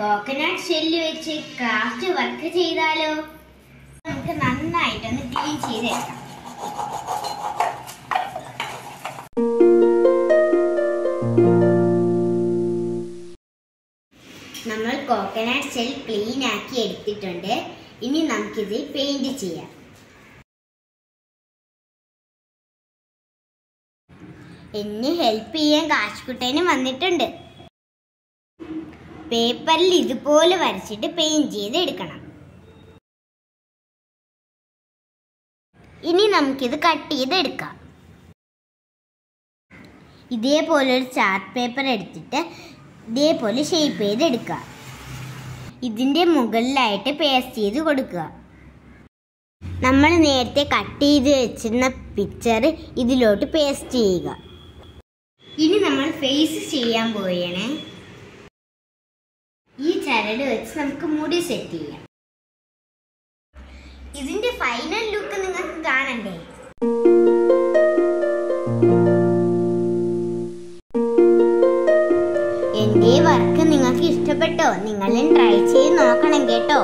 Coconut shell വെച്ച് craft work ചെയ്താലോ? നമുക്ക് നന്നായിട്ടൊന്ന് ക്ലീൻ ചെയ്തെടുക്കാം. നമ്മൾ കോക്കനട്ട് ഷെൽ ക്ലീൻ ആക്കി എടുത്തിട്ടുണ്ട്. ഇനി നമുക്കിത് പെയിന്റ് ചെയ്യാം. എന്നെ ഹെൽപ്പ് ചെയ്യാൻ കാശ്കുട്ടേനും വന്നിട്ടുണ്ട്. പേപ്പറിൽ ഇതുപോലെ വരച്ചിട്ട് പെയിന്റ് ചെയ്ത് എടുക്കണം ഇനി നമുക്കിത് കട്ട് ചെയ്ത് എടുക്കാം ഇതേപോലെ ഒരു ചാർട്ട് പേപ്പർ എടുത്തിട്ട് ഇതേപോലെ ഷേപ്പ് ചെയ്തെടുക്കുക. ഇതിന്റെ മുകളിലായിട്ട് പേസ്റ്റ് ചെയ്ത് കൊടുക്കുക. നമ്മൾ നേരത്തെ കട്ട് ചെയ്ത് വെച്ചിരുന്ന പിക്ചർ ഇതിലോട്ട് പേസ്റ്റ് ചെയ്യുക. ഇനി നമ്മൾ ഫേസ് ചെയ്യാൻ പോവുകയാണ്. ഈ ചരട് വെച്ച് നമുക്ക് മുടി സെറ്റ് ചെയ്യാം. ഇതിന്റെ ഫൈനൽ ലുക്ക് നിങ്ങൾക്ക് കാണണ്ടേ? എന്റെ വർക്ക് നിങ്ങൾക്ക് ഇഷ്ടപ്പെട്ടോ? നിങ്ങളും ട്രൈ ചെയ്ത് നോക്കണം കേട്ടോ.